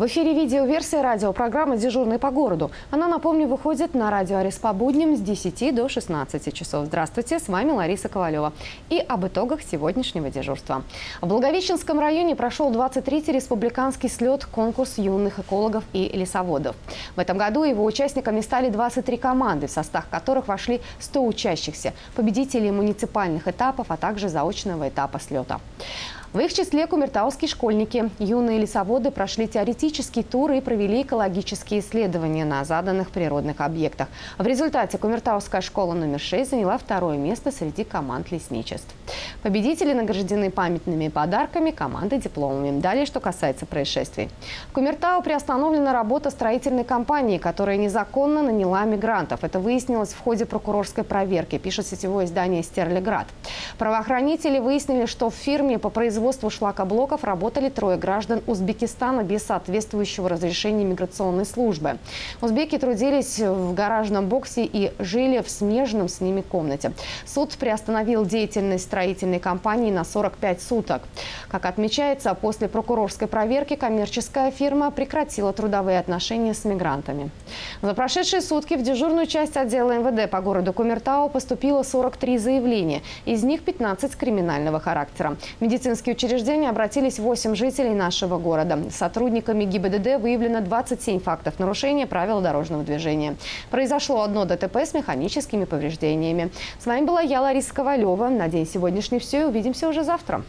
В эфире видеоверсия радиопрограммы «Дежурный по городу». Она, напомню, выходит на радио «Арис» по будням с 10 до 16 часов. Здравствуйте, с вами Лариса Ковалева. И об итогах сегодняшнего дежурства. В Благовещенском районе прошел 23-й республиканский слет конкурс юных экологов и лесоводов. В этом году его участниками стали 23 команды, в состав которых вошли 100 учащихся, победителей муниципальных этапов, а также заочного этапа слета. В их числе кумертауские школьники. Юные лесоводы прошли теоретический тур и провели экологические исследования на заданных природных объектах. В результате Кумертауская школа номер 6 заняла второе место среди команд лесничеств. Победители награждены памятными подарками, команды дипломами. Далее, что касается происшествий. В Кумертау приостановлена работа строительной компании, которая незаконно наняла мигрантов. Это выяснилось в ходе прокурорской проверки, пишет сетевое издание «Стерлиград». Правоохранители выяснили, что в фирме по производству шлакоблоков работали трое граждан Узбекистана без соответствующего разрешения миграционной службы. Узбеки трудились в гаражном боксе и жили в смежном с ними комнате. Суд приостановил деятельность строительной компании на 45 суток. Как отмечается, после прокурорской проверки коммерческая фирма прекратила трудовые отношения с мигрантами. За прошедшие сутки в дежурную часть отдела МВД по городу Кумертау поступило 43 заявления. Из них 15 криминального характера. Медицинские медицинские учреждения обратились 8 жителей нашего города. Сотрудниками ГИБДД выявлено 27 фактов нарушения правил дорожного движения. Произошло одно ДТП с механическими повреждениями. С вами была я, Лариса Ковалева. На день сегодняшний все. Увидимся уже завтра.